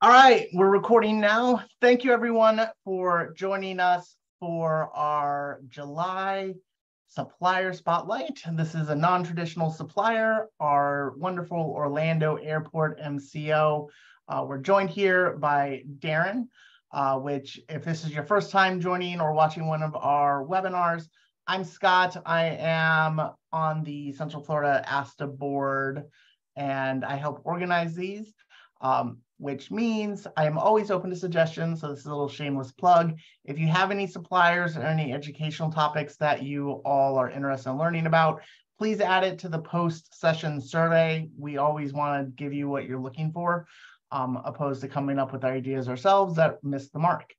All right, we're recording now. Thank you everyone for joining us for our July supplier spotlight. This is a non-traditional supplier, our wonderful Orlando Airport MCO. Uh, we're joined here by Darren, uh, which if this is your first time joining or watching one of our webinars, I'm Scott. I am on the Central Florida ASTA board and I help organize these. Um, which means I am always open to suggestions. So this is a little shameless plug. If you have any suppliers or any educational topics that you all are interested in learning about, please add it to the post session survey. We always want to give you what you're looking for, um, opposed to coming up with ideas ourselves that miss the mark.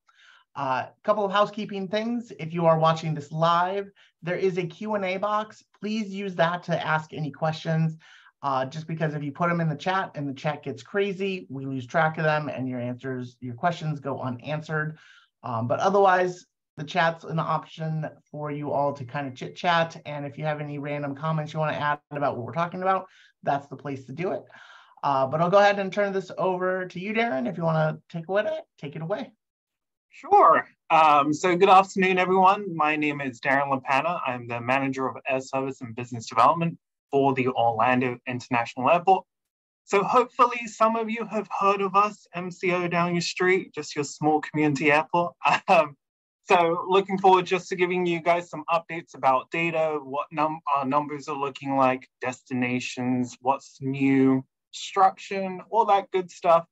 A uh, couple of housekeeping things. If you are watching this live, there is a Q&A box. Please use that to ask any questions uh, just because if you put them in the chat and the chat gets crazy, we lose track of them and your answers, your questions go unanswered. Um, but otherwise, the chat's an option for you all to kind of chit chat. And if you have any random comments you want to add about what we're talking about, that's the place to do it. Uh, but I'll go ahead and turn this over to you, Darren, if you want to take away, take it away. Sure. Um, so good afternoon, everyone. My name is Darren Lappanna. I'm the manager of Air Service and Business Development for the Orlando International Airport. So hopefully some of you have heard of us, MCO down your street, just your small community airport. Um, so looking forward just to giving you guys some updates about data, what num our numbers are looking like, destinations, what's new, construction, all that good stuff.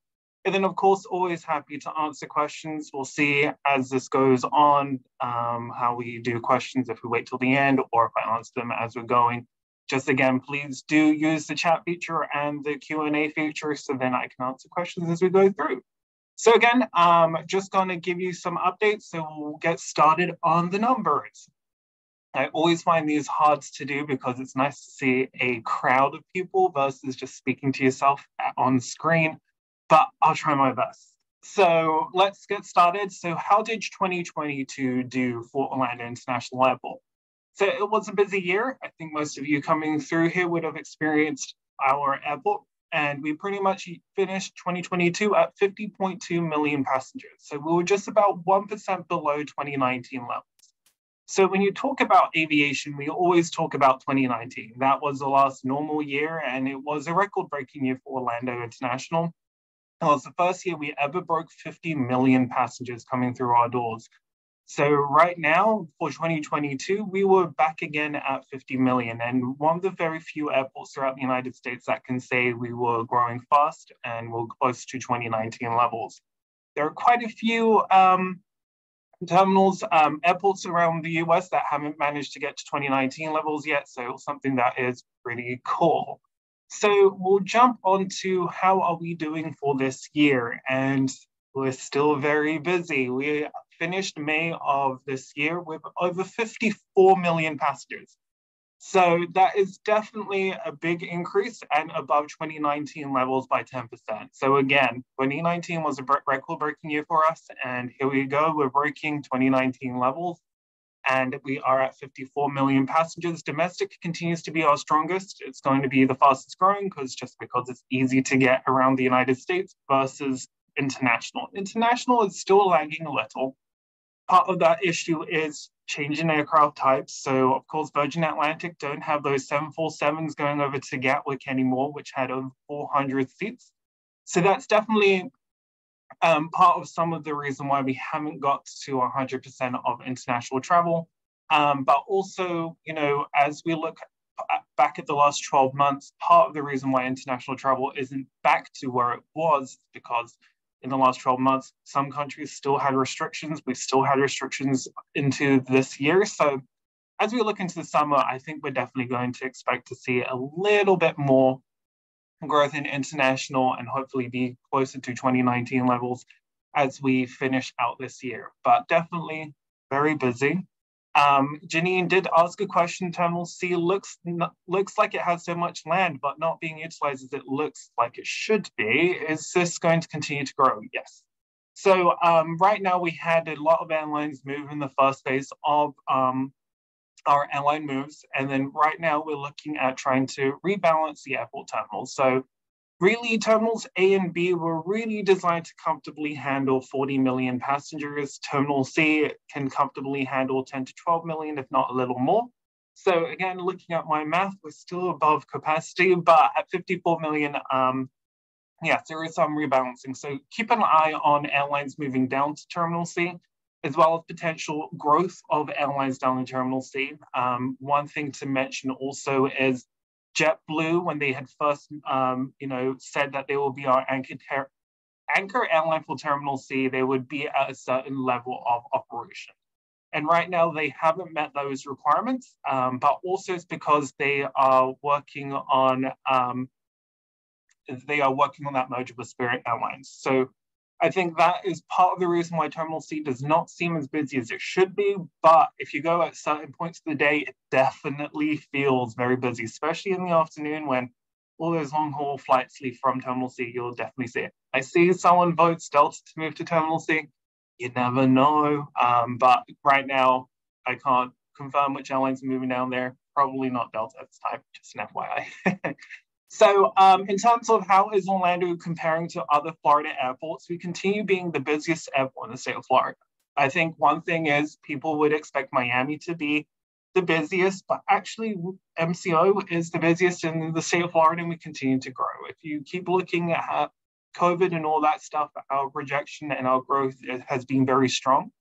And then of course, always happy to answer questions. We'll see as this goes on, um, how we do questions if we wait till the end or if I answer them as we're going just again, please do use the chat feature and the Q&A feature so then I can answer questions as we go through. So again, um, just gonna give you some updates so we'll get started on the numbers. I always find these hard to do because it's nice to see a crowd of people versus just speaking to yourself on screen, but I'll try my best. So let's get started. So how did 2022 do for Orlando International Airport? So it was a busy year. I think most of you coming through here would have experienced our airport and we pretty much finished 2022 at 50.2 million passengers. So we were just about 1% below 2019 levels. So when you talk about aviation, we always talk about 2019. That was the last normal year and it was a record breaking year for Orlando International. It was the first year we ever broke 50 million passengers coming through our doors. So right now for 2022, we were back again at 50 million and one of the very few airports throughout the United States that can say we were growing fast and we're close to 2019 levels. There are quite a few um, terminals, um, airports around the US that haven't managed to get to 2019 levels yet. So something that is pretty cool. So we'll jump on to how are we doing for this year? And we're still very busy. We finished May of this year with over 54 million passengers. So that is definitely a big increase and above 2019 levels by 10%. So again, 2019 was a record breaking year for us. And here we go, we're breaking 2019 levels and we are at 54 million passengers. Domestic continues to be our strongest. It's going to be the fastest growing because just because it's easy to get around the United States versus international. International is still lagging a little, part of that issue is changing aircraft types. So, of course, Virgin Atlantic don't have those 747s going over to Gatwick anymore, which had over 400 seats. So that's definitely um, part of some of the reason why we haven't got to 100% of international travel. Um, but also, you know, as we look back at the last 12 months, part of the reason why international travel isn't back to where it was because in the last 12 months. Some countries still had restrictions. We still had restrictions into this year. So as we look into the summer, I think we're definitely going to expect to see a little bit more growth in international and hopefully be closer to 2019 levels as we finish out this year. But definitely very busy. Um, Janine did ask a question. Terminal C looks looks like it has so much land, but not being utilized as it looks like it should be. Is this going to continue to grow? Yes. So um, right now we had a lot of airlines move in the first phase of um, our airline moves, and then right now we're looking at trying to rebalance the airport terminals. So Really, terminals A and B were really designed to comfortably handle 40 million passengers. Terminal C can comfortably handle 10 to 12 million, if not a little more. So again, looking at my math, we're still above capacity, but at 54 million, um, yes, there is some rebalancing. So keep an eye on airlines moving down to Terminal C, as well as potential growth of airlines down in Terminal C. Um, one thing to mention also is JetBlue, when they had first, um, you know, said that they will be our anchor, anchor airline for Terminal C, they would be at a certain level of operation. And right now they haven't met those requirements, um, but also it's because they are working on um, they are working on that merger with Spirit Airlines. So I think that is part of the reason why Terminal C does not seem as busy as it should be. But if you go at certain points of the day, it definitely feels very busy, especially in the afternoon when all those long haul flights leave from Terminal C. You'll definitely see it. I see someone votes Delta to move to Terminal C you never know. Um, but right now, I can't confirm which airlines are moving down there. Probably not Delta this time, just an FYI. so um, in terms of how is Orlando comparing to other Florida airports, we continue being the busiest airport in the state of Florida. I think one thing is people would expect Miami to be the busiest, but actually MCO is the busiest in the state of Florida and we continue to grow. If you keep looking at COVID and all that stuff, our projection and our growth has been very strong.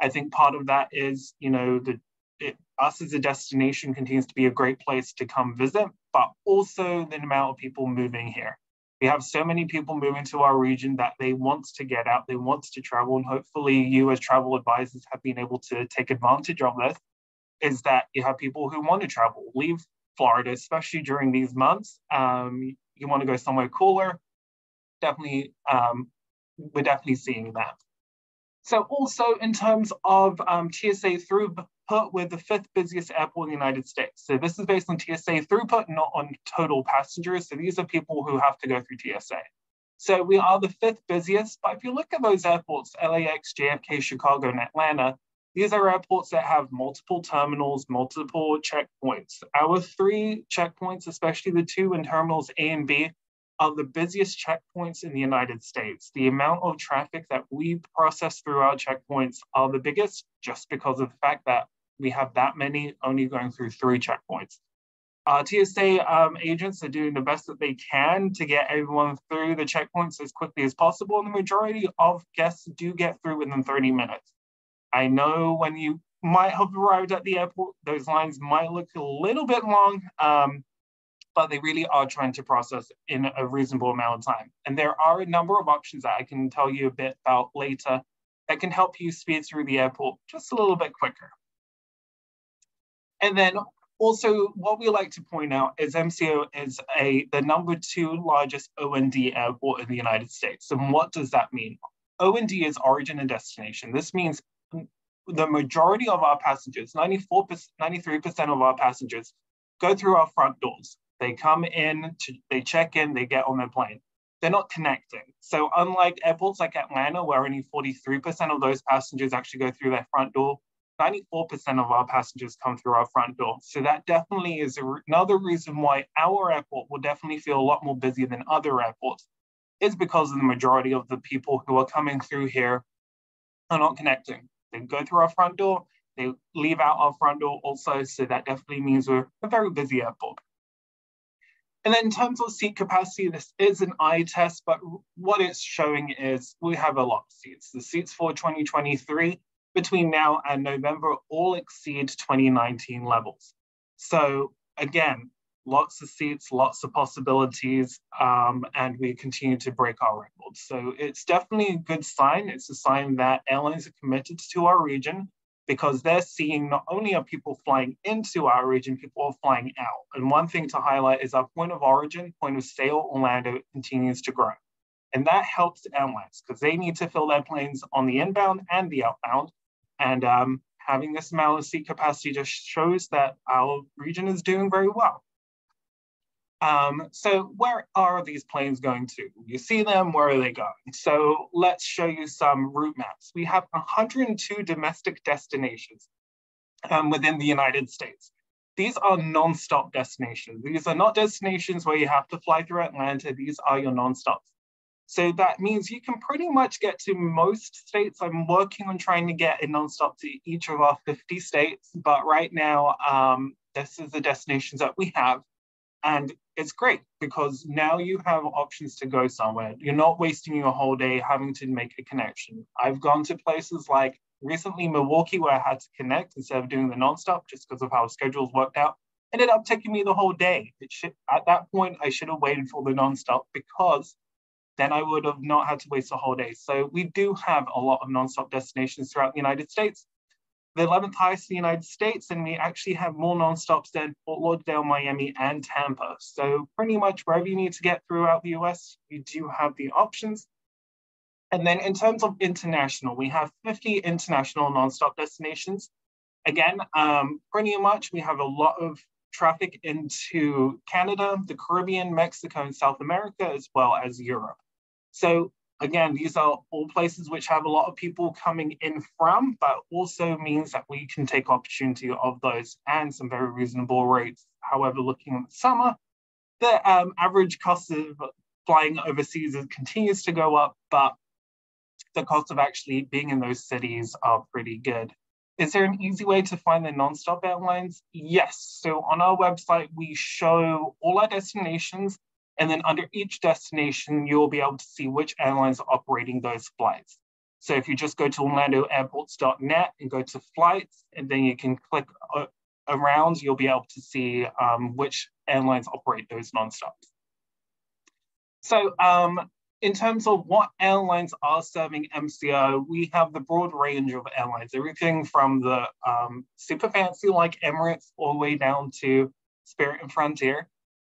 I think part of that is, you know, the it, us as a destination continues to be a great place to come visit, but also the amount of people moving here. We have so many people moving to our region that they want to get out, they want to travel, and hopefully you as travel advisors have been able to take advantage of this, is that you have people who want to travel, leave Florida, especially during these months. Um, you want to go somewhere cooler, definitely, um, we're definitely seeing that. So also in terms of um, TSA throughput, we're the fifth busiest airport in the United States. So this is based on TSA throughput, not on total passengers. So these are people who have to go through TSA. So we are the fifth busiest, but if you look at those airports, LAX, JFK, Chicago, and Atlanta, these are airports that have multiple terminals, multiple checkpoints. Our three checkpoints, especially the two in terminals A and B, are the busiest checkpoints in the United States. The amount of traffic that we process through our checkpoints are the biggest just because of the fact that we have that many only going through three checkpoints. Uh, TSA um, agents are doing the best that they can to get everyone through the checkpoints as quickly as possible, and the majority of guests do get through within 30 minutes. I know when you might have arrived at the airport, those lines might look a little bit long, um, but they really are trying to process in a reasonable amount of time. And there are a number of options that I can tell you a bit about later that can help you speed through the airport just a little bit quicker. And then also what we like to point out is MCO is a the number two largest OND airport in the United States. And what does that mean? OND is origin and destination. This means the majority of our passengers, 94%, 93% of our passengers go through our front doors. They come in, to, they check in, they get on their plane. They're not connecting. So unlike airports like Atlanta, where only 43% of those passengers actually go through their front door, 94% of our passengers come through our front door. So that definitely is another reason why our airport will definitely feel a lot more busy than other airports is because of the majority of the people who are coming through here are not connecting. They go through our front door, they leave out our front door also. So that definitely means we're a very busy airport. And then in terms of seat capacity, this is an eye test, but what it's showing is we have a lot of seats. The seats for 2023 between now and November all exceed 2019 levels. So again, lots of seats, lots of possibilities, um, and we continue to break our records. So it's definitely a good sign. It's a sign that airlines are committed to our region because they're seeing not only are people flying into our region, people are flying out. And one thing to highlight is our point of origin, point of sale, Orlando continues to grow. And that helps airlines because they need to fill their planes on the inbound and the outbound. And um, having this seat capacity just shows that our region is doing very well. Um, so where are these planes going to? You see them, where are they going? So let's show you some route maps. We have 102 domestic destinations um, within the United States. these are non-stop destinations. These are not destinations where you have to fly through Atlanta. These are your non-stops. So that means you can pretty much get to most states. I'm working on trying to get a nonstop to each of our 50 states, but right now, um, this is the destinations that we have. And it's great because now you have options to go somewhere. You're not wasting your whole day having to make a connection. I've gone to places like recently Milwaukee where I had to connect instead of doing the nonstop just because of how schedules worked out. Ended up taking me the whole day. Should, at that point, I should have waited for the nonstop because then I would have not had to waste a whole day. So we do have a lot of nonstop destinations throughout the United States. The 11th highest in the United States, and we actually have more nonstops than Fort Lauderdale, Miami, and Tampa. So pretty much wherever you need to get throughout the US, you do have the options. And then in terms of international, we have 50 international nonstop destinations. Again, um, pretty much we have a lot of traffic into Canada, the Caribbean, Mexico, and South America, as well as Europe. So again, these are all places which have a lot of people coming in from, but also means that we can take opportunity of those and some very reasonable rates. However, looking at the summer, the um, average cost of flying overseas continues to go up, but the cost of actually being in those cities are pretty good. Is there an easy way to find the nonstop airlines? Yes. So on our website, we show all our destinations and then under each destination, you'll be able to see which airlines are operating those flights. So if you just go to orlandoairports.net and go to flights, and then you can click uh, around, you'll be able to see um, which airlines operate those nonstops. So um, in terms of what airlines are serving MCO, we have the broad range of airlines, everything from the um, super fancy like Emirates all the way down to Spirit and Frontier.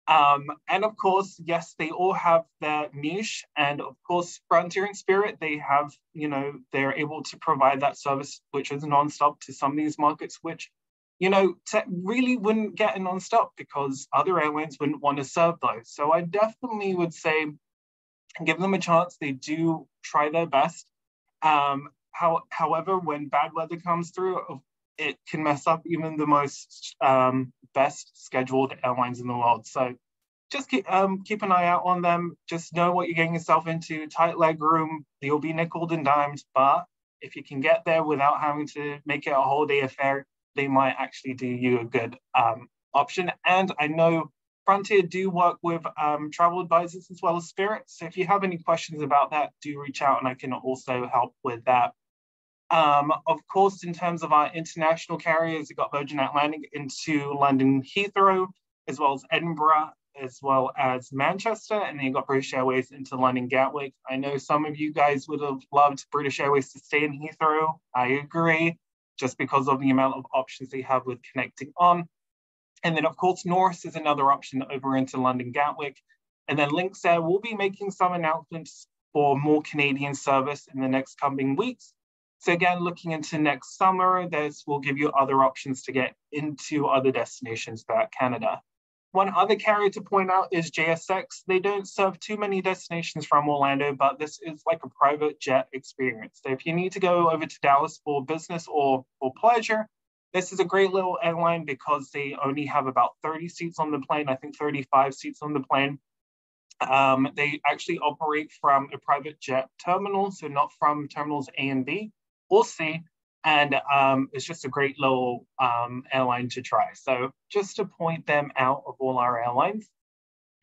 Um, and of course, yes, they all have their niche. And of course, Frontier and Spirit, they have, you know, they're able to provide that service, which is nonstop to some of these markets, which, you know, really wouldn't get a nonstop because other airlines wouldn't want to serve those. So I definitely would say give them a chance. They do try their best. Um, how, however, when bad weather comes through, it can mess up even the most um, best scheduled airlines in the world. So just keep, um, keep an eye out on them. Just know what you're getting yourself into. Tight leg room, you'll be nickeled and dimed, but if you can get there without having to make it a whole day affair, they might actually do you a good um, option. And I know Frontier do work with um, travel advisors as well as Spirit. So if you have any questions about that, do reach out and I can also help with that. Um, of course, in terms of our international carriers, you've got Virgin Atlantic into London Heathrow, as well as Edinburgh, as well as Manchester, and then you've got British Airways into London Gatwick. I know some of you guys would have loved British Airways to stay in Heathrow. I agree, just because of the amount of options they have with connecting on. And then, of course, Norse is another option over into London Gatwick. And then Lynx Air will be making some announcements for more Canadian service in the next coming weeks. So again, looking into next summer, this will give you other options to get into other destinations throughout Canada. One other carrier to point out is JSX. They don't serve too many destinations from Orlando, but this is like a private jet experience. So if you need to go over to Dallas for business or for pleasure, this is a great little airline because they only have about 30 seats on the plane, I think 35 seats on the plane. Um, they actually operate from a private jet terminal, so not from terminals A and B or C. And um, it's just a great little um, airline to try. So just to point them out of all our airlines.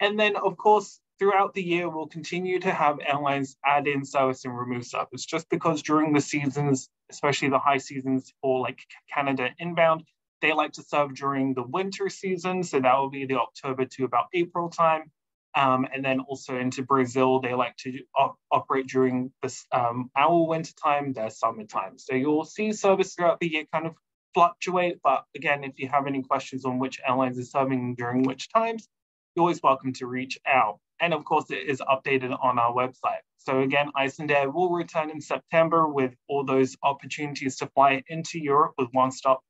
And then, of course, throughout the year, we'll continue to have airlines add in service and remove service, just because during the seasons, especially the high seasons for like Canada inbound, they like to serve during the winter season. So that will be the October to about April time. Um, and then also into Brazil, they like to op operate during this um, our winter time, their summer time. So you'll see service throughout the year kind of fluctuate. But again, if you have any questions on which airlines are serving during which times, you're always welcome to reach out. And of course, it is updated on our website. So again, Icelandair will return in September with all those opportunities to fly into Europe with one stop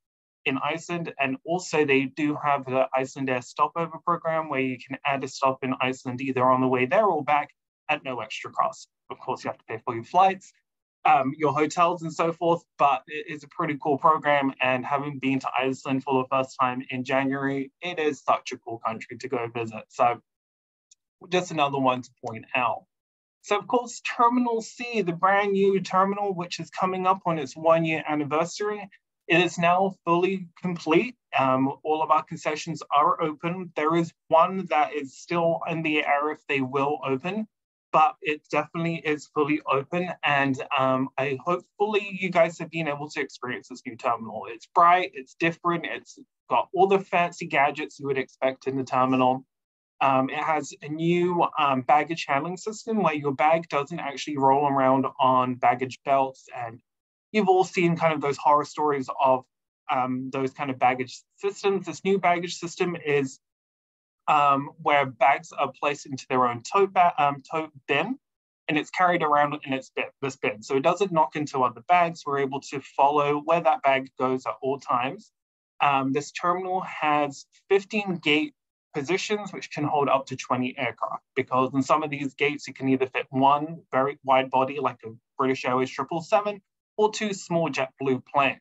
in Iceland. And also they do have the Icelandair stopover program where you can add a stop in Iceland either on the way there or back at no extra cost. Of course, you have to pay for your flights. um, your hotels and so forth, but it is a pretty cool program. And having been to Iceland for the first time in January, it is such a cool country to go visit. So just another one to point out. So of course, Terminal C, the brand new terminal, which is coming up on its one year anniversary, it is now fully complete. Um, all of our concessions are open. There is one that is still in the air if they will open, but it definitely is fully open. And um, I hopefully you guys have been able to experience this new terminal. It's bright, it's different, it's got all the fancy gadgets you would expect in the terminal. Um, it has a new um, baggage handling system where your bag doesn't actually roll around on baggage belts. And you've all seen kind of those horror stories of um, those kind of baggage systems. This new baggage system is um, where bags are placed into their own tote, um, tote bin and it's carried around in its bin, this bin. So it doesn't knock into other bags. We're able to follow where that bag goes at all times. Um, this terminal has 15 gate positions, which can hold up to 20 aircraft, because in some of these gates, it can either fit one very wide body, like a British Airways 777, or two small JetBlue planes.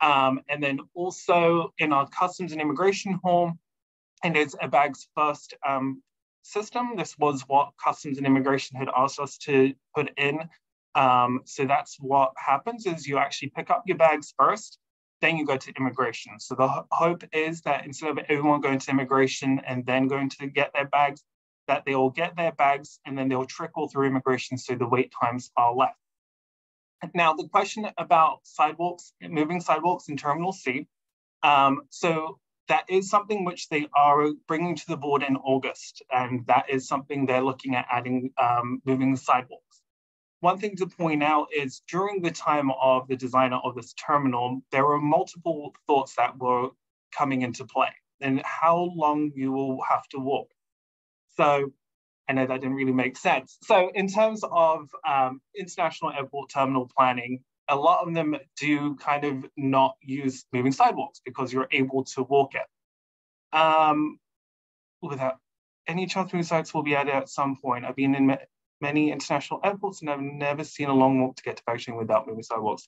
Um, and then also in our customs and immigration hall, and it is a bags first um, system. This was what customs and immigration had asked us to put in. Um, so that's what happens is you actually pick up your bags first, then you go to immigration. So the hope is that instead of everyone going to immigration and then going to get their bags, that they will get their bags and then they'll trickle through immigration so the wait times are less. Now, the question about sidewalks, moving sidewalks in Terminal C. Um, so that is something which they are bringing to the board in August, and that is something they're looking at adding, um, moving sidewalks. One thing to point out is during the time of the designer of this terminal, there were multiple thoughts that were coming into play and how long you will have to walk. So I know that didn't really make sense. So in terms of um, international airport terminal planning, a lot of them do kind of not use moving sidewalks because you're able to walk it. Um, without any chance moving sidewalks will be added at some point. I've been in many international airports, and I've never seen a long walk to get to Beijing without moving sidewalks.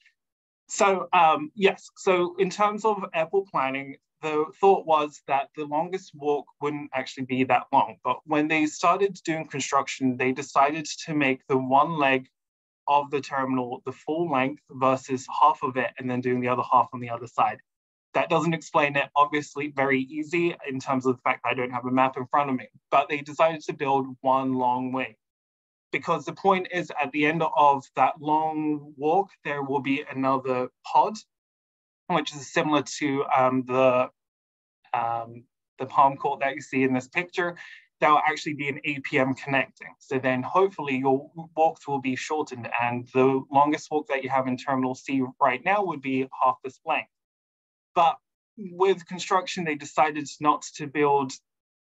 So um, yes, so in terms of airport planning, the thought was that the longest walk wouldn't actually be that long. But when they started doing construction, they decided to make the one leg of the terminal the full length versus half of it and then doing the other half on the other side. That doesn't explain it, obviously, very easy in terms of the fact that I don't have a map in front of me, but they decided to build one long wing because the point is at the end of that long walk, there will be another pod, which is similar to um, the, um, the palm court that you see in this picture. There will actually be an APM connecting. So then hopefully your walks will be shortened and the longest walk that you have in Terminal C right now would be half this length. But with construction, they decided not to build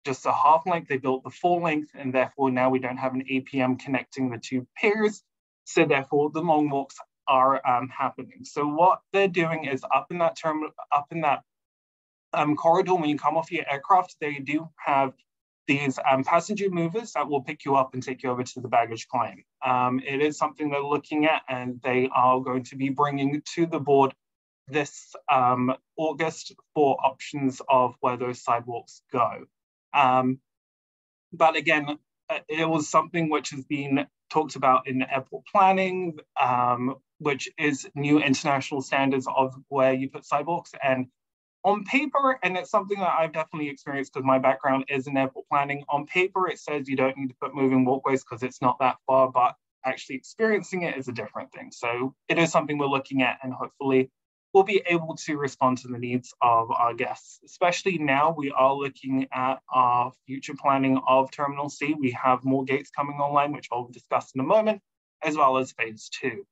just a half length, they built the full length, and therefore now we don't have an APM connecting the two piers. So therefore the long walks are um, happening. So what they're doing is up in that term, up in that um, corridor, when you come off your aircraft, they do have these um, passenger movers that will pick you up and take you over to the baggage claim. Um, it is something they're looking at and they are going to be bringing to the board this um, August for options of where those sidewalks go. Um, but again, uh, it was something which has been talked about in airport planning, um, which is new international standards of where you put sidewalks. And on paper, and it's something that I've definitely experienced because my background is in airport planning. On paper, it says you don't need to put moving walkways because it's not that far, but actually experiencing it is a different thing. So it is something we're looking at, and hopefully we'll be able to respond to the needs of our guests. Especially now, we are looking at our future planning of Terminal C. We have more gates coming online, which I'll discuss in a moment, as well as phase two.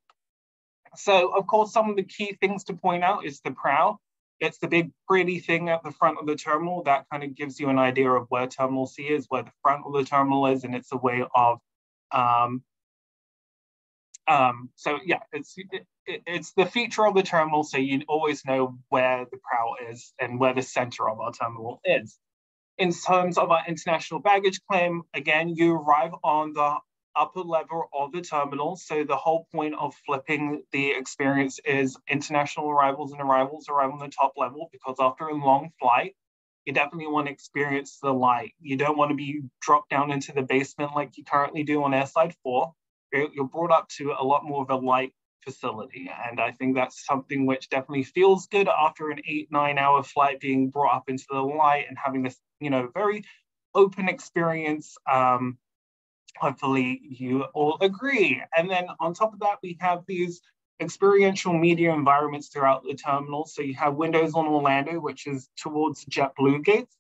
So, of course, some of the key things to point out is the prow. It's the big pretty thing at the front of the terminal that kind of gives you an idea of where Terminal C is, where the front of the terminal is, and it's a way of um, um, so yeah, it's it, it's the feature of the terminal, so you always know where the prow is and where the center of our terminal is. In terms of our international baggage claim, again, you arrive on the upper level of the terminal. So the whole point of flipping the experience is international arrivals and arrivals arrive on the top level because after a long flight, you definitely want to experience the light. You don't want to be dropped down into the basement like you currently do on Airside 4. You're brought up to a lot more of a light facility. And I think that's something which definitely feels good after an eight, nine hour flight being brought up into the light and having this, you know, very open experience. Um, hopefully you all agree. And then on top of that, we have these experiential media environments throughout the terminal. So you have windows on Orlando, which is towards JetBlue gates.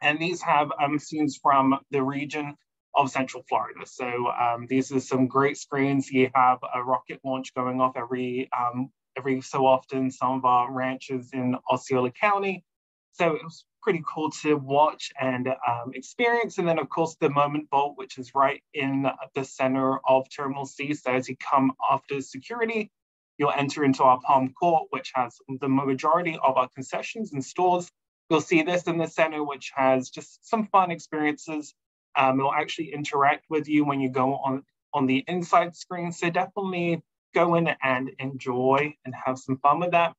And these have um, scenes from the region of Central Florida. So um, these are some great screens. You have a rocket launch going off every um, every so often. Some of our ranches in Osceola County. So it was pretty cool to watch and um, experience. And then of course the Moment Vault, which is right in the center of Terminal C. So as you come after security, you'll enter into our Palm Court, which has the majority of our concessions and stores. You'll see this in the center, which has just some fun experiences um, it'll actually interact with you when you go on, on the inside screen. So definitely go in and enjoy and have some fun with that.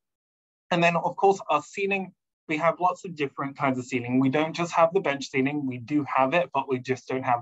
And then of course our seating, we have lots of different kinds of seating. We don't just have the bench seating, we do have it, but we just don't have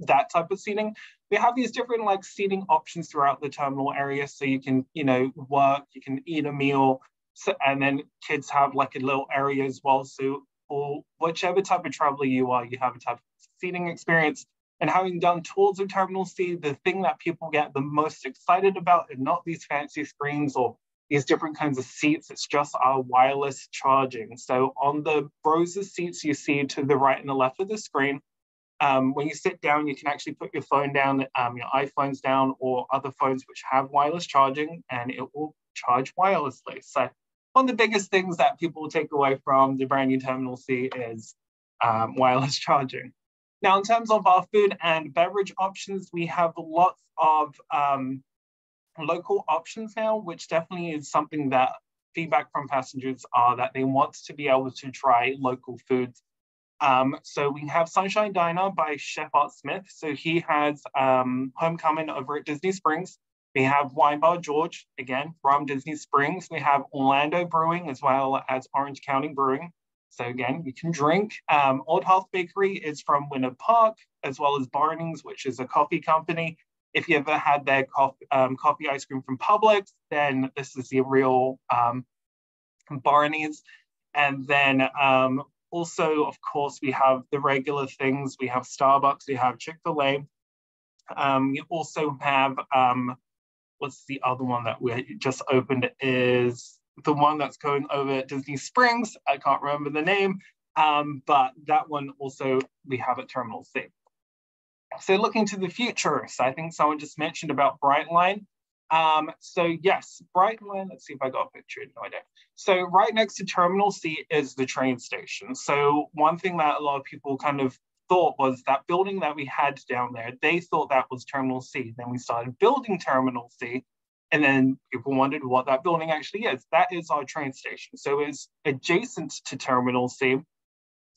that type of seating. We have these different like seating options throughout the terminal area. So you can, you know, work, you can eat a meal, so, and then kids have like a little area as well. So or whichever type of traveler you are, you have a type of seating experience. And having done tours of Terminal C, the thing that people get the most excited about is not these fancy screens or these different kinds of seats, it's just our wireless charging. So on the rows of seats you see to the right and the left of the screen, um, when you sit down, you can actually put your phone down, um, your iPhones down, or other phones which have wireless charging, and it will charge wirelessly. So one of the biggest things that people take away from the brand new Terminal C is um, wireless charging. Now, in terms of our food and beverage options, we have lots of um, local options now, which definitely is something that feedback from passengers are that they want to be able to try local foods. Um, so we have Sunshine Diner by Chef Art Smith. So he has um, Homecoming over at Disney Springs. We have Wine Bar George, again, from Disney Springs. We have Orlando Brewing as well as Orange County Brewing. So again, you can drink. Um, Old Health Bakery is from Winter Park, as well as Barnie's, which is a coffee company. If you ever had their coffee, um, coffee ice cream from Publix, then this is the real um, Barnie's. And then um, also, of course, we have the regular things. We have Starbucks, we have Chick-fil-A. Um, we also have, um, what's the other one that we just opened is the one that's going over at Disney Springs. I can't remember the name, um, but that one also we have at Terminal C. So looking to the future, so I think someone just mentioned about Brightline. Um, so yes, Brightline, let's see if I got a picture, no I don't. So right next to Terminal C is the train station. So one thing that a lot of people kind of thought was that building that we had down there, they thought that was Terminal C. Then we started building Terminal C and then people wondered what that building actually is. That is our train station. So it's adjacent to Terminal C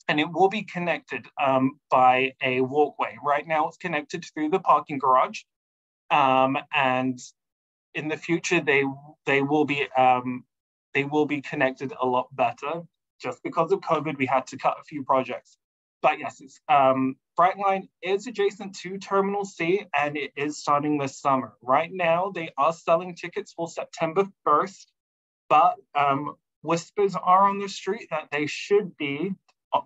and it will be connected um, by a walkway. Right now it's connected through the parking garage. Um, and in the future, they, they, will be, um, they will be connected a lot better. Just because of COVID, we had to cut a few projects. But yes, it's, um, Brightline is adjacent to Terminal C and it is starting this summer. Right now, they are selling tickets for September 1st, but um, whispers are on the street that they should be,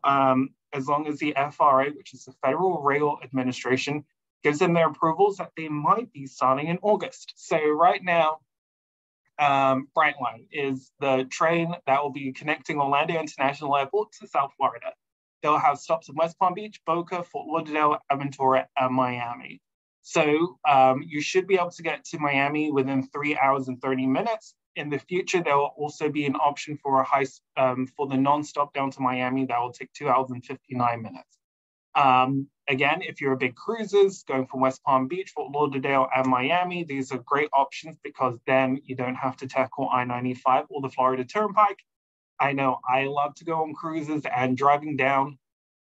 um, as long as the FRA, which is the Federal Rail Administration, gives them their approvals, that they might be starting in August. So right now, um, Brightline is the train that will be connecting Orlando International Airport to South Florida. They'll have stops in West Palm Beach, Boca, Fort Lauderdale, Aventura, and Miami. So um, you should be able to get to Miami within three hours and 30 minutes. In the future, there will also be an option for a high um, for the nonstop down to Miami that will take two hours and 59 minutes. Um, again, if you're a big cruisers going from West Palm Beach, Fort Lauderdale, and Miami, these are great options because then you don't have to tackle I-95 or the Florida Turnpike. I know I love to go on cruises and driving down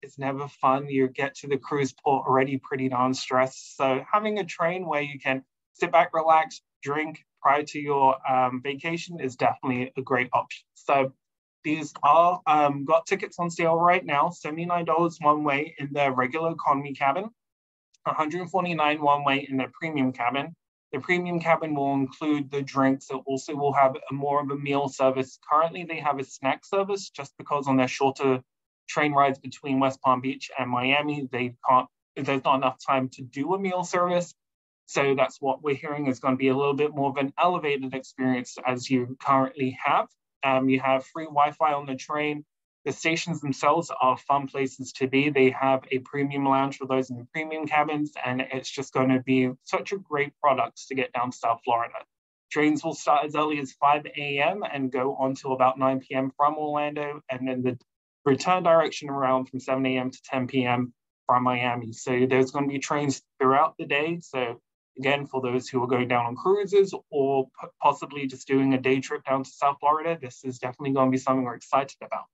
it's never fun. You get to the cruise port already pretty non stressed. So having a train where you can sit back, relax, drink prior to your um, vacation is definitely a great option. So these are um, got tickets on sale right now, $79 one way in the regular economy cabin, 149 one way in the premium cabin. The premium cabin will include the drinks. It also will have a more of a meal service. Currently, they have a snack service just because on their shorter train rides between West Palm Beach and Miami, they can't, there's not enough time to do a meal service. So that's what we're hearing is going to be a little bit more of an elevated experience as you currently have. Um, you have free Wi-Fi on the train. The stations themselves are fun places to be. They have a premium lounge for those in the premium cabins, and it's just going to be such a great product to get down South Florida. Trains will start as early as 5 a.m. and go on till about 9 p.m. from Orlando, and then the return direction around from 7 a.m. to 10 p.m. from Miami. So there's going to be trains throughout the day. So again, for those who are going down on cruises or possibly just doing a day trip down to South Florida, this is definitely going to be something we're excited about.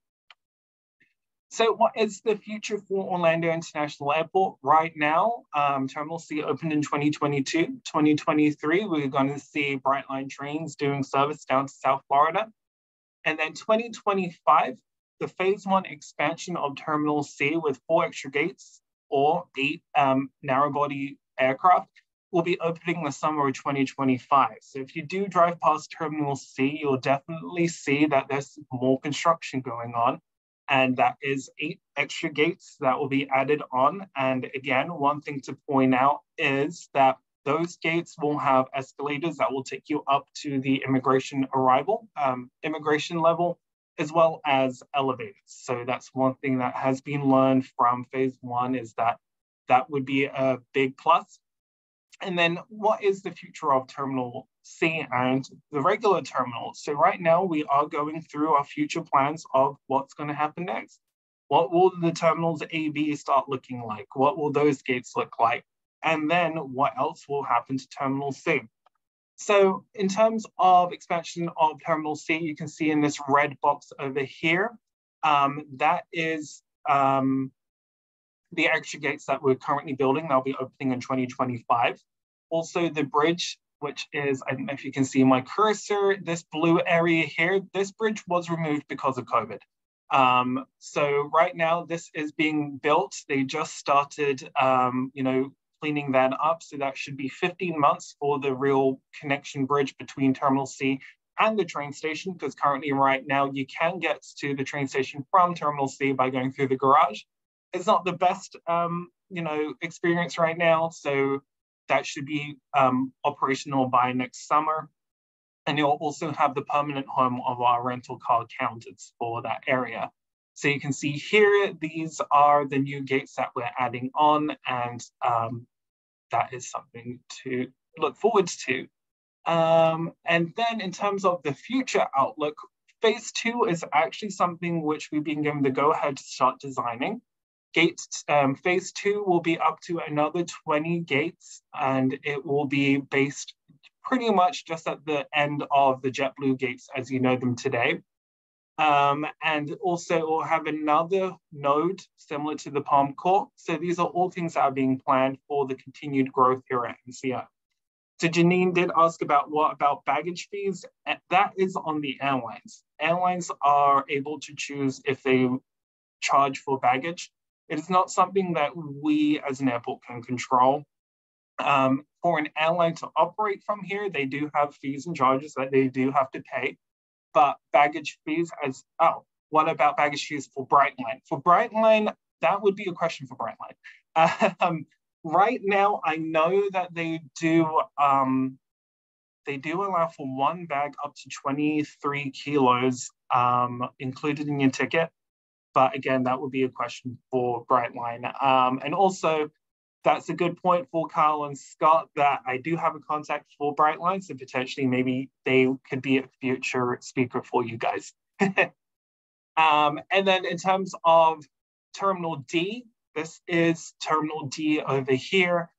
So what is the future for Orlando International Airport right now? Um, Terminal C opened in 2022. 2023, we're going to see Brightline trains doing service down to South Florida. And then 2025, the phase one expansion of Terminal C with four extra gates or eight um, narrow body aircraft will be opening the summer of 2025. So if you do drive past Terminal C, you'll definitely see that there's more construction going on. And that is eight extra gates that will be added on. And again, one thing to point out is that those gates will have escalators that will take you up to the immigration arrival, um, immigration level, as well as elevators. So that's one thing that has been learned from phase one is that that would be a big plus. And then what is the future of Terminal C and the regular terminal? So right now we are going through our future plans of what's going to happen next. What will the terminals A, B start looking like? What will those gates look like? And then what else will happen to Terminal C? So in terms of expansion of Terminal C, you can see in this red box over here, um, that is um, the extra gates that we're currently building, they'll be opening in 2025. Also the bridge, which is, I don't know if you can see my cursor, this blue area here, this bridge was removed because of COVID. Um, so right now this is being built. They just started, um, you know, cleaning that up. So that should be 15 months for the real connection bridge between Terminal C and the train station, because currently right now you can get to the train station from Terminal C by going through the garage it's not the best um, you know experience right now. So that should be um, operational by next summer. And you'll also have the permanent home of our rental car counters for that area. So you can see here, these are the new gates that we're adding on, and um, that is something to look forward to. Um, and then in terms of the future outlook, phase two is actually something which we've been given the go ahead to start designing. Gates um, phase two will be up to another 20 gates and it will be based pretty much just at the end of the JetBlue gates as you know them today. Um, and also we'll have another node similar to the Palm Court. So these are all things that are being planned for the continued growth here at NCR. So Janine did ask about what about baggage fees? That is on the airlines. Airlines are able to choose if they charge for baggage. It is not something that we as an airport can control. Um, for an airline to operate from here, they do have fees and charges that they do have to pay. But baggage fees as, oh, what about baggage fees for Brightline? For Brightline, that would be a question for Brightline. Um, right now, I know that they do um, they do allow for one bag up to 23 kilos um, included in your ticket. But again, that would be a question for Brightline. Um, and also, that's a good point for Carl and Scott that I do have a contact for Brightline, so potentially maybe they could be a future speaker for you guys. um, and then in terms of Terminal D, this is Terminal D over here.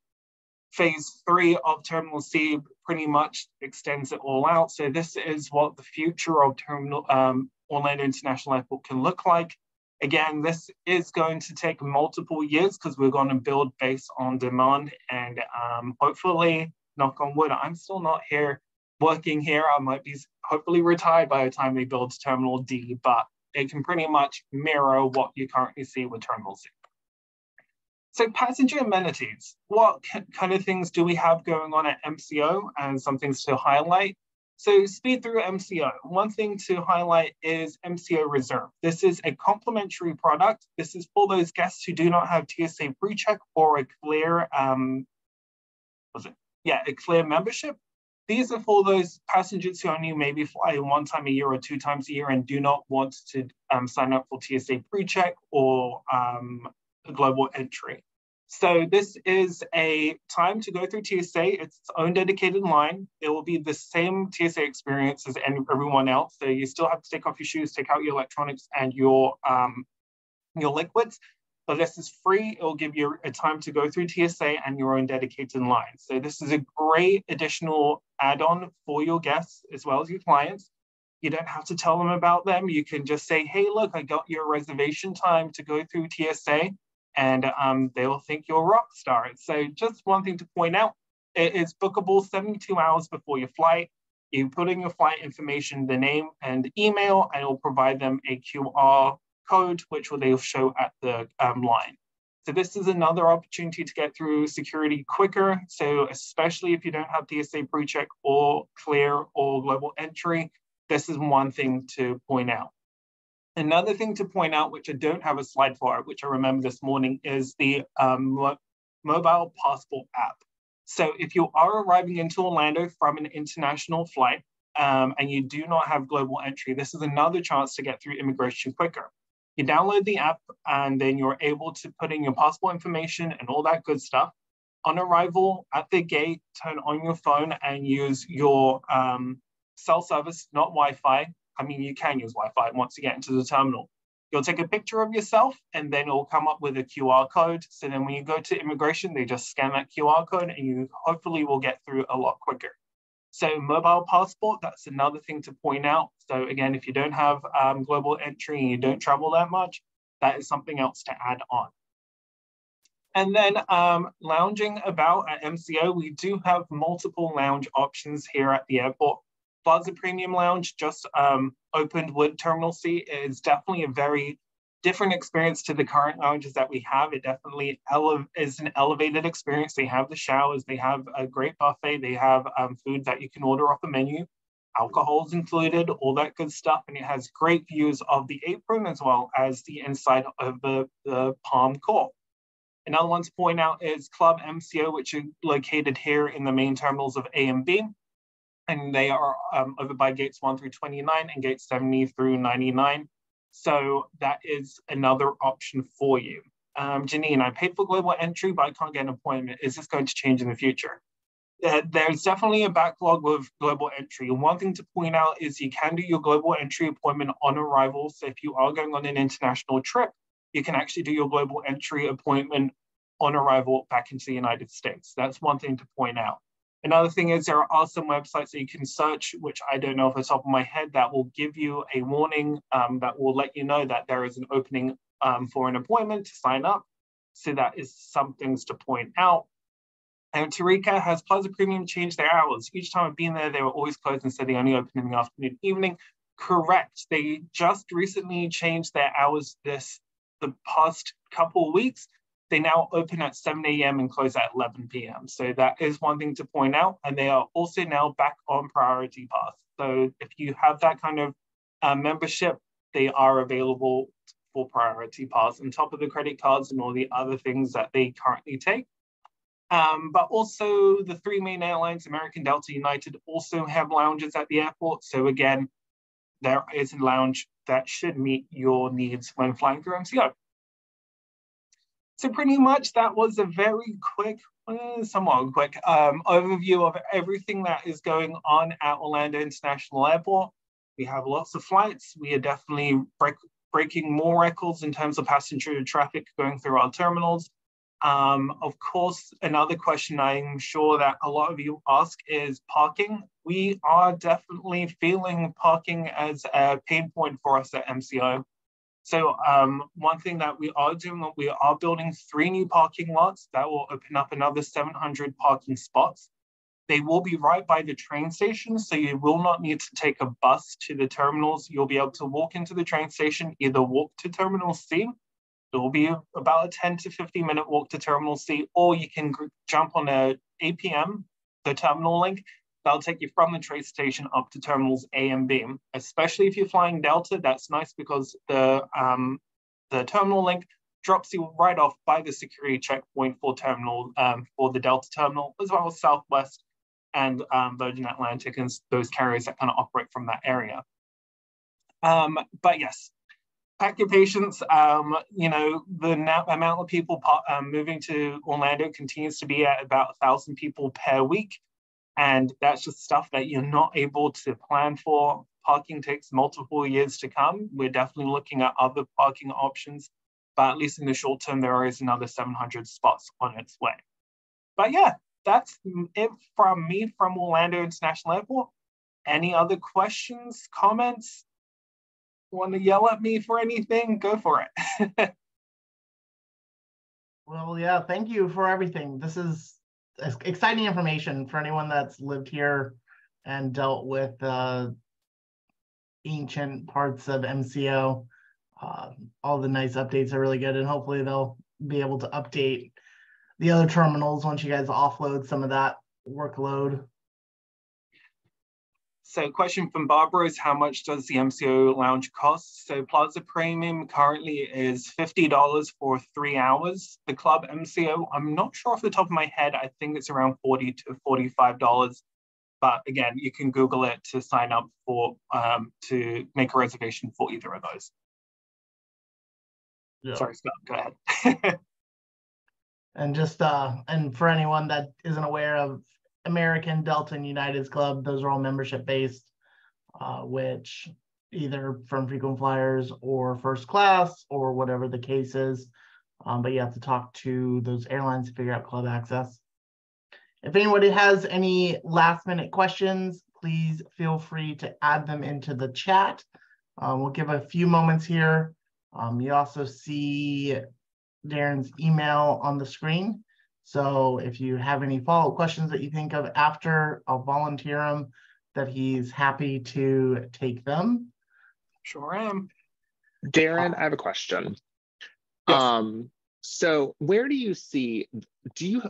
Phase three of Terminal C pretty much extends it all out. So this is what the future of Terminal um, Orlando International Airport can look like. Again, this is going to take multiple years because we're going to build based on demand and um, hopefully, knock on wood, I'm still not here working here. I might be hopefully retired by the time they build Terminal D, but it can pretty much mirror what you currently see with Terminal C. So passenger amenities, what kind of things do we have going on at MCO and some things to highlight? So speed through MCO. One thing to highlight is MCO Reserve. This is a complimentary product. This is for those guests who do not have TSA PreCheck or a clear, um, was it? Yeah, a clear membership. These are for those passengers who only maybe fly one time a year or two times a year and do not want to um, sign up for TSA PreCheck or um, global entry. So this is a time to go through TSA. It's its own dedicated line. It will be the same TSA experience as everyone else. So you still have to take off your shoes, take out your electronics and your um, your liquids. But this is free. It will give you a time to go through TSA and your own dedicated line. So this is a great additional add-on for your guests as well as your clients. You don't have to tell them about them. You can just say, hey, look, I got your reservation time to go through TSA and um, they will think you're a rock star. So just one thing to point out, it is bookable 72 hours before your flight. You put in your flight information, the name and email, and it will provide them a QR code, which will they'll show at the um, line. So this is another opportunity to get through security quicker. So especially if you don't have TSA PreCheck or clear or global entry, this is one thing to point out. Another thing to point out, which I don't have a slide for, which I remember this morning, is the um, mobile passport app. So if you are arriving into Orlando from an international flight um, and you do not have global entry, this is another chance to get through immigration quicker. You download the app and then you're able to put in your passport information and all that good stuff. On arrival at the gate, turn on your phone and use your um, cell service, not Wi-Fi, I mean, you can use Wi-Fi once you get into the terminal. You'll take a picture of yourself and then it'll come up with a QR code. So then when you go to immigration, they just scan that QR code and you hopefully will get through a lot quicker. So mobile passport, that's another thing to point out. So again, if you don't have um, global entry and you don't travel that much, that is something else to add on. And then um, lounging about at MCO, we do have multiple lounge options here at the airport. Plaza Premium Lounge just um, opened with Terminal C. It's definitely a very different experience to the current lounges that we have. It definitely is an elevated experience. They have the showers, they have a great buffet, they have um, food that you can order off the menu, alcohol's included, all that good stuff. And it has great views of the apron as well as the inside of the, the Palm Court. Another one to point out is Club MCO, which is located here in the main terminals of A and B and they are um, over by gates 1 through 29 and gates 70 through 99. So that is another option for you. Um, Janine, I paid for global entry, but I can't get an appointment. Is this going to change in the future? Uh, there's definitely a backlog with global entry. And one thing to point out is you can do your global entry appointment on arrival. So if you are going on an international trip, you can actually do your global entry appointment on arrival back into the United States. That's one thing to point out. Another thing is there are some websites that you can search, which I don't know off the top of my head, that will give you a warning um, that will let you know that there is an opening um, for an appointment to sign up. So that is some things to point out. And Tarika has Plaza Premium changed their hours. Each time I've been there, they were always closed and said they only open in the afternoon, evening. Correct. They just recently changed their hours this the past couple of weeks they now open at 7 a.m. and close at 11 p.m. So that is one thing to point out. And they are also now back on priority pass. So if you have that kind of uh, membership, they are available for priority pass on top of the credit cards and all the other things that they currently take. Um, but also the three main airlines, American, Delta, United, also have lounges at the airport. So again, there is a lounge that should meet your needs when flying through MCO. So pretty much that was a very quick, uh, somewhat quick um, overview of everything that is going on at Orlando International Airport. We have lots of flights. We are definitely break, breaking more records in terms of passenger traffic going through our terminals. Um, of course, another question I'm sure that a lot of you ask is parking. We are definitely feeling parking as a pain point for us at MCO. So um, one thing that we are doing, we are building three new parking lots that will open up another 700 parking spots. They will be right by the train station, so you will not need to take a bus to the terminals. You'll be able to walk into the train station, either walk to Terminal C, it will be about a 10 to 15 minute walk to Terminal C, or you can jump on a APM, the terminal link, That'll take you from the train station up to terminals A and B. Especially if you're flying Delta, that's nice because the, um, the terminal link drops you right off by the security checkpoint for terminal um, for the Delta terminal, as well as Southwest and um, Virgin Atlantic and those carriers that kind of operate from that area. Um, but yes, pack your patience. Um, you know, the amount of people um, moving to Orlando continues to be at about a thousand people per week. And that's just stuff that you're not able to plan for. Parking takes multiple years to come. We're definitely looking at other parking options, but at least in the short term, there is another 700 spots on its way. But yeah, that's it from me from Orlando International Airport. Any other questions, comments? Want to yell at me for anything? Go for it. well, yeah, thank you for everything. This is exciting information for anyone that's lived here and dealt with uh, ancient parts of MCO. Uh, all the nice updates are really good, and hopefully they'll be able to update the other terminals once you guys offload some of that workload. So question from Barbara is how much does the MCO lounge cost? So Plaza Premium currently is $50 for three hours. The Club MCO, I'm not sure off the top of my head, I think it's around 40 to $45. But again, you can Google it to sign up for, um, to make a reservation for either of those. Yeah. Sorry, Scott, go ahead. and just, uh, and for anyone that isn't aware of American, Delta, and United's club. Those are all membership based, uh, which either from frequent flyers or first class or whatever the case is. Um, but you have to talk to those airlines to figure out club access. If anybody has any last minute questions, please feel free to add them into the chat. Um, we'll give a few moments here. Um, you also see Darren's email on the screen. So if you have any follow-up questions that you think of after, I'll volunteer him that he's happy to take them. Sure am. Darren, I have a question. Yes. Um, so where do you see, do you,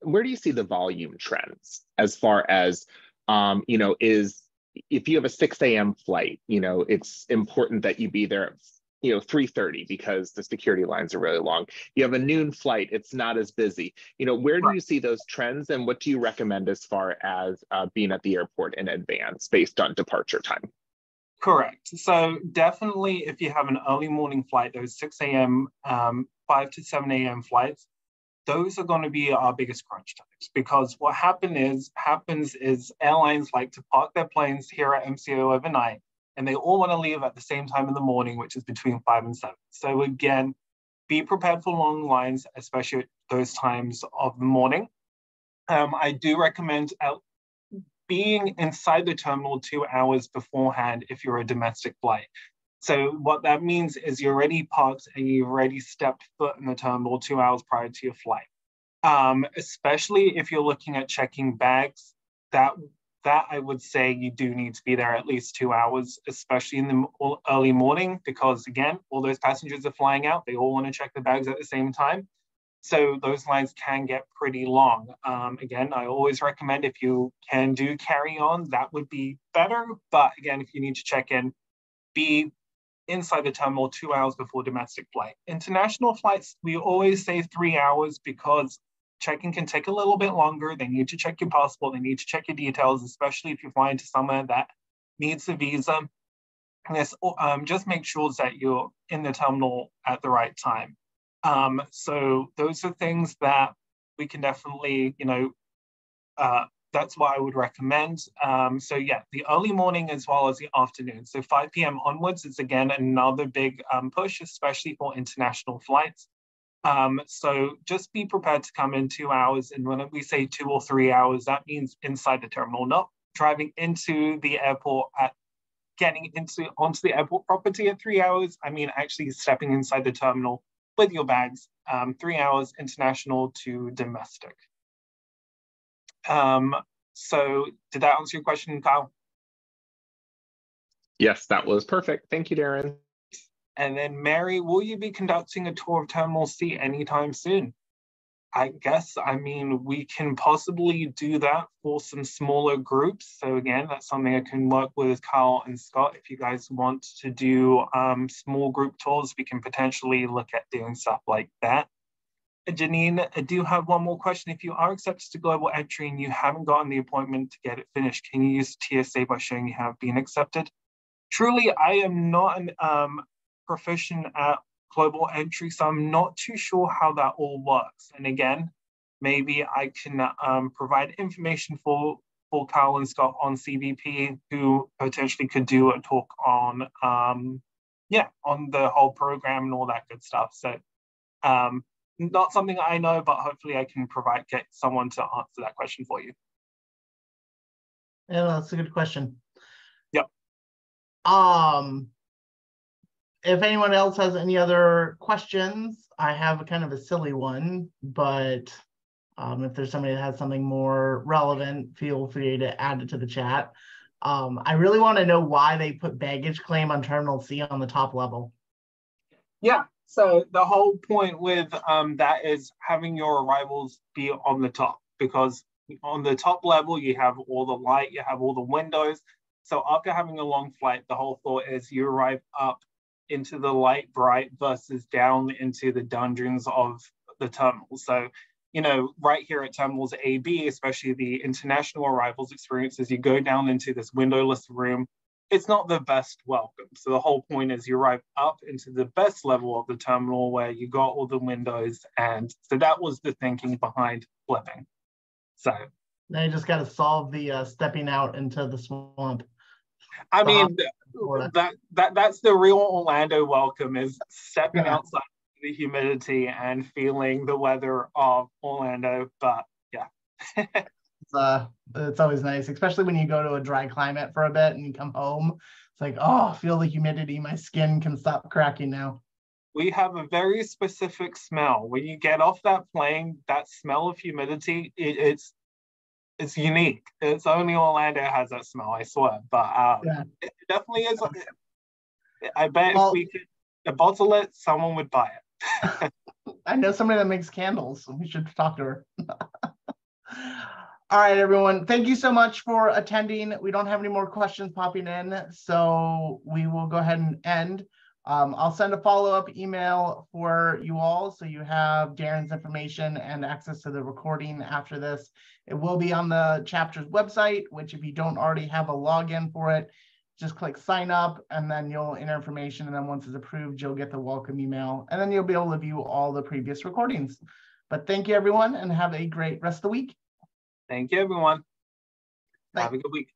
where do you see the volume trends as far as, um, you know, is, if you have a 6 a.m. flight, you know, it's important that you be there you know 3:30 because the security lines are really long. You have a noon flight; it's not as busy. You know, where do you see those trends, and what do you recommend as far as uh, being at the airport in advance based on departure time? Correct. So definitely, if you have an early morning flight, those 6 a.m., um, 5 to 7 a.m. flights, those are going to be our biggest crunch times because what happen is happens is airlines like to park their planes here at MCO overnight and they all want to leave at the same time in the morning, which is between five and seven. So again, be prepared for long lines, especially at those times of the morning. Um, I do recommend being inside the terminal two hours beforehand if you're a domestic flight. So what that means is you're already parked and you've already stepped foot in the terminal two hours prior to your flight. Um, especially if you're looking at checking bags, that that I would say you do need to be there at least two hours, especially in the early morning, because again, all those passengers are flying out. They all want to check the bags at the same time. So those lines can get pretty long. Um, again, I always recommend if you can do carry on, that would be better. But again, if you need to check in, be inside the terminal two hours before domestic flight. International flights, we always say three hours because checking can take a little bit longer. They need to check your passport. They need to check your details, especially if you're flying to somewhere that needs a visa. This, um, just make sure that you're in the terminal at the right time. Um, so those are things that we can definitely, you know, uh, that's what I would recommend. Um, so yeah, the early morning as well as the afternoon. So 5 p.m. onwards is again another big um, push, especially for international flights. Um, so just be prepared to come in two hours. And when we say two or three hours, that means inside the terminal, not driving into the airport at getting into onto the airport property at three hours. I mean, actually stepping inside the terminal with your bags, um, three hours international to domestic. Um, so did that answer your question, Kyle? Yes, that was perfect. Thank you, Darren. And then Mary, will you be conducting a tour of Terminal C anytime soon? I guess, I mean, we can possibly do that for some smaller groups. So again, that's something I can work with Kyle and Scott. If you guys want to do um, small group tours, we can potentially look at doing stuff like that. Janine, I do have one more question. If you are accepted to global entry and you haven't gotten the appointment to get it finished, can you use TSA by showing you have been accepted? Truly, I am not an um, proficient at global entry, so I'm not too sure how that all works. And again, maybe I can um, provide information for, for Kyle and Scott on CBP who potentially could do a talk on, um, yeah, on the whole program and all that good stuff. So um, not something I know, but hopefully I can provide, get someone to answer that question for you. Yeah, that's a good question. Yep. Um, if anyone else has any other questions, I have a kind of a silly one, but um, if there's somebody that has something more relevant, feel free to add it to the chat. Um, I really want to know why they put baggage claim on Terminal C on the top level. Yeah, so the whole point with um, that is having your arrivals be on the top because on the top level you have all the light, you have all the windows. So after having a long flight, the whole thought is you arrive up into the light bright versus down into the dungeons of the terminal. So, you know, right here at terminals AB, especially the international arrivals experiences, you go down into this windowless room. It's not the best welcome. So the whole point is you arrive up into the best level of the terminal where you got all the windows. And so that was the thinking behind flipping. So now you just got to solve the uh, stepping out into the swamp. I mean, that that that's the real Orlando welcome is stepping yeah. outside the humidity and feeling the weather of Orlando. But yeah. it's, uh, it's always nice, especially when you go to a dry climate for a bit and you come home. It's like, oh, feel the humidity. My skin can stop cracking now. We have a very specific smell. When you get off that plane, that smell of humidity, it, it's it's unique. It's only Orlando has that smell, I swear. But um, yeah. it definitely is. I bet well, if we could bottle it, someone would buy it. I know somebody that makes candles. We should talk to her. All right, everyone. Thank you so much for attending. We don't have any more questions popping in, so we will go ahead and end. Um, I'll send a follow-up email for you all so you have Darren's information and access to the recording after this. It will be on the chapter's website, which if you don't already have a login for it, just click sign up and then you'll enter information. And then once it's approved, you'll get the welcome email and then you'll be able to view all the previous recordings. But thank you everyone and have a great rest of the week. Thank you everyone. Bye. Have a good week.